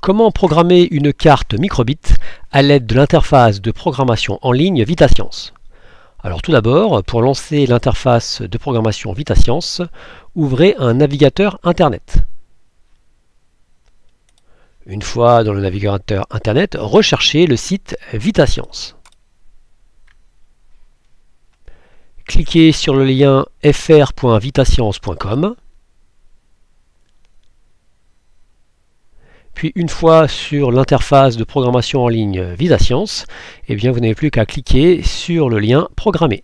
Comment programmer une carte microbit à l'aide de l'interface de programmation en ligne VitaScience? Alors tout d'abord, pour lancer l'interface de programmation VitaScience, ouvrez un navigateur Internet. Une fois dans le navigateur Internet, recherchez le site VitaScience. Cliquez sur le lien fr.vitascience.com Une fois sur l'interface de programmation en ligne VidaScience, eh bien vous n'avez plus qu'à cliquer sur le lien Programmer.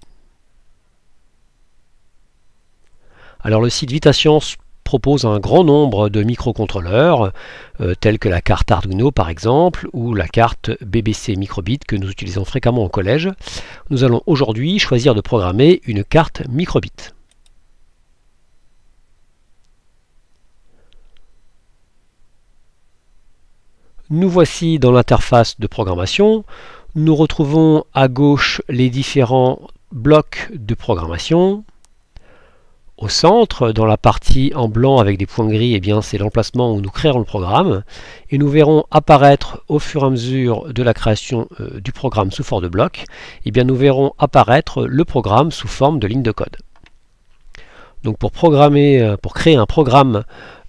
Alors le site VitaScience propose un grand nombre de microcontrôleurs, euh, tels que la carte Arduino par exemple, ou la carte BBC Microbit que nous utilisons fréquemment au collège. Nous allons aujourd'hui choisir de programmer une carte microbit. Nous voici dans l'interface de programmation. Nous retrouvons à gauche les différents blocs de programmation. Au centre, dans la partie en blanc avec des points gris, eh c'est l'emplacement où nous créerons le programme. Et nous verrons apparaître au fur et à mesure de la création euh, du programme sous forme de bloc, eh bien nous verrons apparaître le programme sous forme de ligne de code. Donc pour programmer, euh, pour créer un programme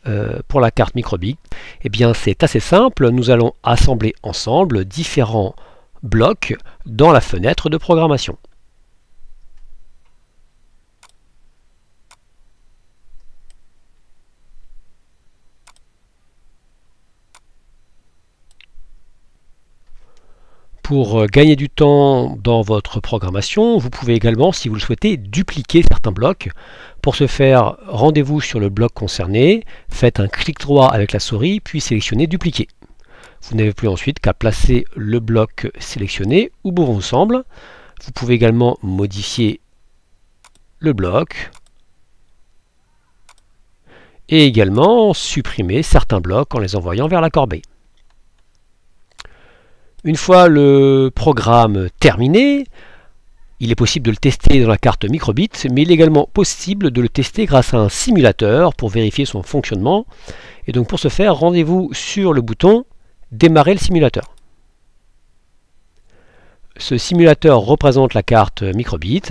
euh, pour la carte microbit Eh bien c'est assez simple, nous allons assembler ensemble différents blocs dans la fenêtre de programmation. Pour euh, gagner du temps dans votre programmation, vous pouvez également, si vous le souhaitez, dupliquer certains blocs. Pour ce faire, rendez-vous sur le bloc concerné, faites un clic droit avec la souris, puis sélectionnez Dupliquer. Vous n'avez plus ensuite qu'à placer le bloc sélectionné où bon vous semble. Vous pouvez également modifier le bloc et également supprimer certains blocs en les envoyant vers la corbeille. Une fois le programme terminé, il est possible de le tester dans la carte microbit, mais il est également possible de le tester grâce à un simulateur pour vérifier son fonctionnement. Et donc pour ce faire, rendez-vous sur le bouton Démarrer le simulateur. Ce simulateur représente la carte microbit,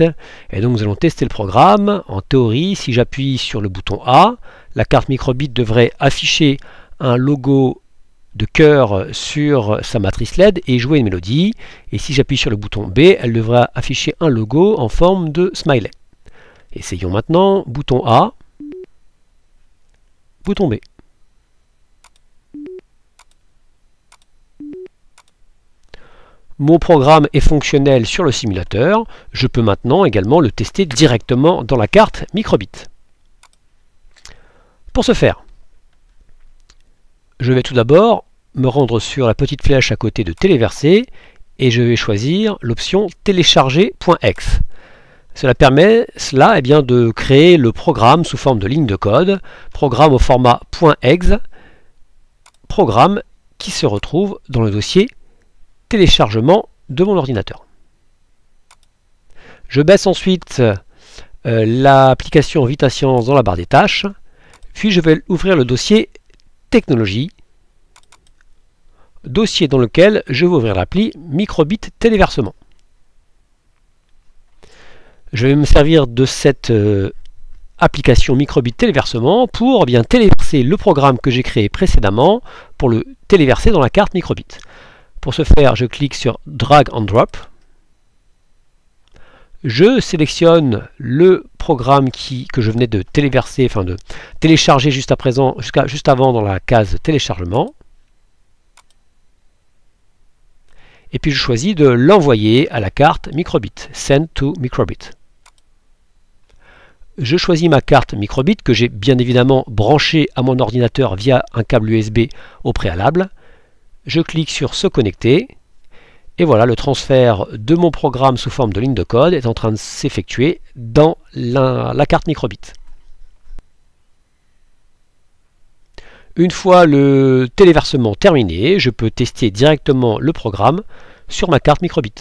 et donc nous allons tester le programme. En théorie, si j'appuie sur le bouton A, la carte microbit devrait afficher un logo de cœur sur sa matrice LED et jouer une mélodie. Et si j'appuie sur le bouton B, elle devra afficher un logo en forme de smiley. Essayons maintenant. Bouton A. Bouton B. Mon programme est fonctionnel sur le simulateur. Je peux maintenant également le tester directement dans la carte microbit. Pour ce faire, je vais tout d'abord me rendre sur la petite flèche à côté de téléverser et je vais choisir l'option télécharger.exe. Cela permet cela eh bien, de créer le programme sous forme de ligne de code, programme au format .exe, programme qui se retrouve dans le dossier téléchargement de mon ordinateur. Je baisse ensuite euh, l'application VitaScience dans la barre des tâches, puis je vais ouvrir le dossier technologie dossier dans lequel je vais ouvrir l'appli Microbit Téléversement. Je vais me servir de cette euh, application Microbit Téléversement pour bien téléverser le programme que j'ai créé précédemment pour le téléverser dans la carte Microbit. Pour ce faire, je clique sur Drag and Drop. Je sélectionne le programme que je venais de téléverser, enfin de télécharger juste à présent, jusqu'à juste avant dans la case téléchargement. Et puis je choisis de l'envoyer à la carte microbit, send to microbit. Je choisis ma carte microbit que j'ai bien évidemment branchée à mon ordinateur via un câble USB au préalable. Je clique sur se connecter et voilà, le transfert de mon programme sous forme de ligne de code est en train de s'effectuer dans la, la, carte microbit. Une fois le téléversement terminé, je peux tester directement le programme sur ma carte microbit.